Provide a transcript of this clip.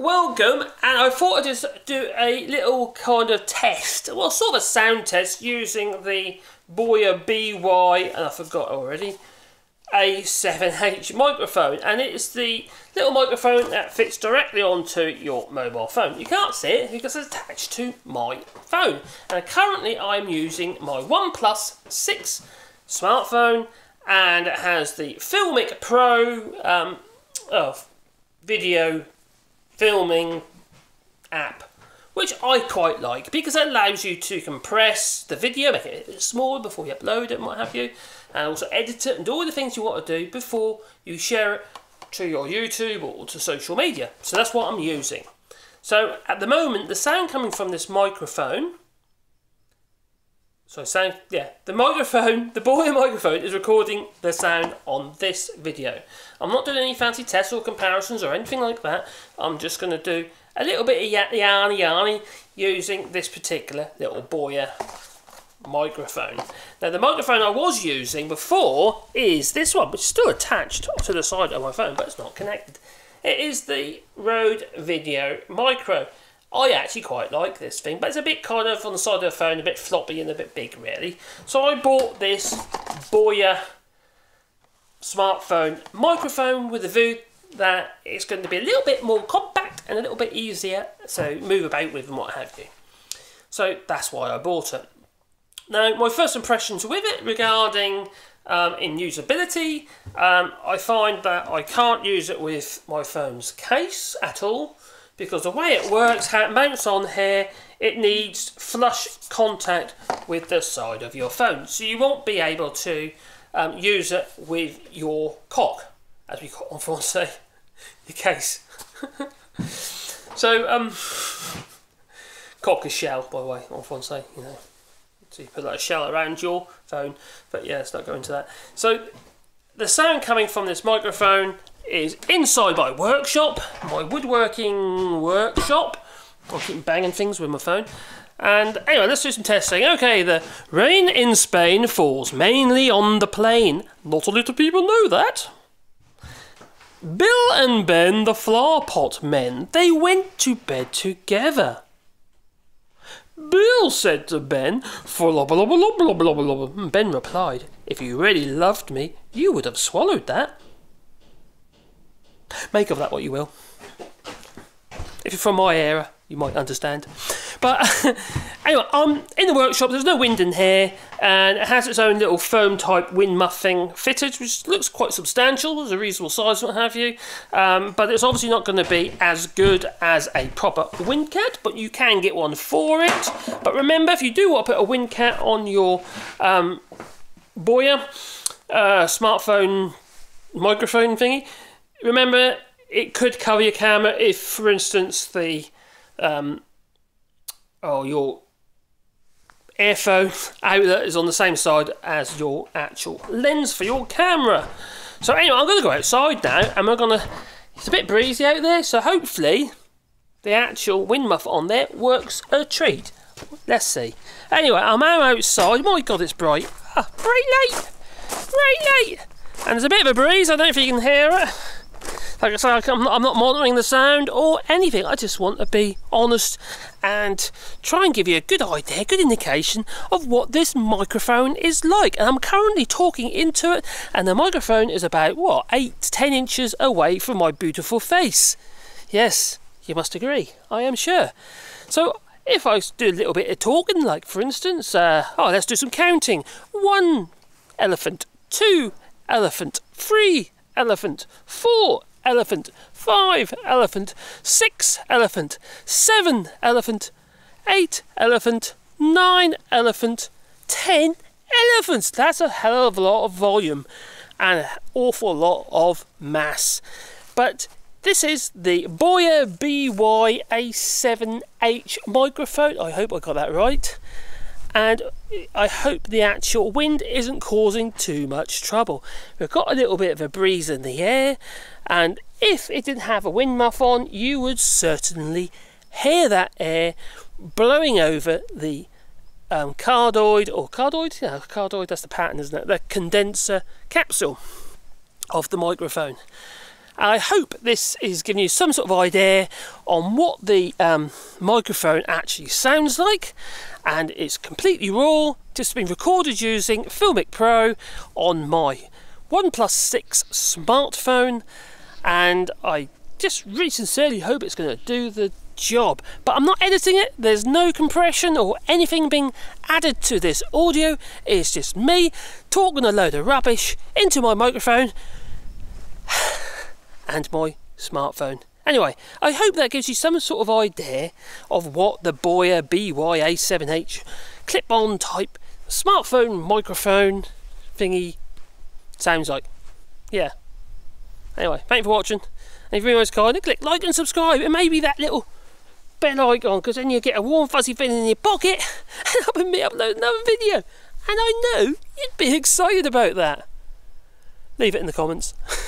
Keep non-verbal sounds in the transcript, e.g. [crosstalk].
welcome, and I thought I'd just do a little kind of test, well, sort of a sound test using the Boya BY, and I forgot already, A7H microphone, and it's the little microphone that fits directly onto your mobile phone. You can't see it because it's attached to my phone, and currently I'm using my OnePlus 6 smartphone, and it has the Filmic Pro um, oh, video filming app, which I quite like because it allows you to compress the video, make it smaller before you upload it and what have you, and also edit it and do all the things you want to do before you share it to your YouTube or to social media. So that's what I'm using. So at the moment, the sound coming from this microphone. So sound, yeah, the microphone, the Boya [laughs] microphone is recording the sound on this video. I'm not doing any fancy tests or comparisons or anything like that. I'm just going to do a little bit of yarny yarny using this particular little Boya uh, microphone. Now the microphone I was using before is this one, which is still attached to the side of my phone, but it's not connected. It is the Rode Video Micro. I actually quite like this thing, but it's a bit kind of on the side of the phone, a bit floppy and a bit big really. So I bought this Boya smartphone microphone with a view that it's going to be a little bit more compact and a little bit easier so move about with and what have you. So that's why I bought it. Now my first impressions with it regarding um, in usability, um, I find that I can't use it with my phone's case at all because the way it works, how it mounts on here, it needs flush contact with the side of your phone. So you won't be able to um, use it with your cock, as we often [laughs] say, your case. [laughs] so, um, cock is shell, by the way, often say, you know. So you put like a shell around your phone, but yeah, let's not go into that. So, the sound coming from this microphone is inside my workshop, my woodworking workshop. I keep banging things with my phone. And anyway, let's do some testing. Okay, the rain in Spain falls mainly on the plain. Not a lot of people know that. Bill and Ben, the flower pot men, they went to bed together. Bill said to Ben, Ben replied, If you really loved me, you would have swallowed that. Make of that what you will. If you're from my era, you might understand. But [laughs] anyway, I'm in the workshop. There's no wind in here, and it has its own little foam type wind muffing fitted, which looks quite substantial. It's a reasonable size, what have you. Um, but it's obviously not going to be as good as a proper wind cat, but you can get one for it. But remember, if you do want to put a wind cat on your um, Boya uh, smartphone microphone thingy, remember it could cover your camera if, for instance, the um, oh your earphone outlet is on the same side as your actual lens for your camera. So anyway, I'm going to go outside now, and we're going to. It's a bit breezy out there, so hopefully the actual wind muff on there works a treat. Let's see. Anyway, I'm out outside. My God, it's bright. Ah, bright light, bright light, and there's a bit of a breeze. I don't know if you can hear it. Like I say, I'm not, I'm not monitoring the sound or anything. I just want to be honest and try and give you a good idea, a good indication of what this microphone is like. And I'm currently talking into it, and the microphone is about, what, 8 to 10 inches away from my beautiful face. Yes, you must agree, I am sure. So, if I do a little bit of talking, like for instance, uh, oh, let's do some counting. One elephant, two elephant, three elephant, four elephant, five elephant, six elephant, seven elephant, eight elephant, nine elephant, ten elephants. That's a hell of a lot of volume and an awful lot of mass. But this is the Boya BY-A7H microphone. I hope I got that right. And I hope the actual wind isn't causing too much trouble. We've got a little bit of a breeze in the air and if it didn't have a wind muff on you would certainly hear that air blowing over the um, cardioid or cardioid yeah cardioid that's the pattern isn't it the condenser capsule of the microphone I hope this is giving you some sort of idea on what the um, microphone actually sounds like. And it's completely raw, just been recorded using Filmic Pro on my OnePlus 6 smartphone. And I just really sincerely hope it's going to do the job. But I'm not editing it, there's no compression or anything being added to this audio. It's just me talking a load of rubbish into my microphone [sighs] and my smartphone. Anyway, I hope that gives you some sort of idea of what the Boya BYA7H clip on type smartphone microphone thingy sounds like. Yeah. Anyway, thank you for watching. And if you're most kind, click like and subscribe and maybe that little bell icon because then you get a warm fuzzy feeling in your pocket [laughs] and I'll be upload another video. And I know you'd be [laughs] excited about that. Leave it in the comments. [laughs]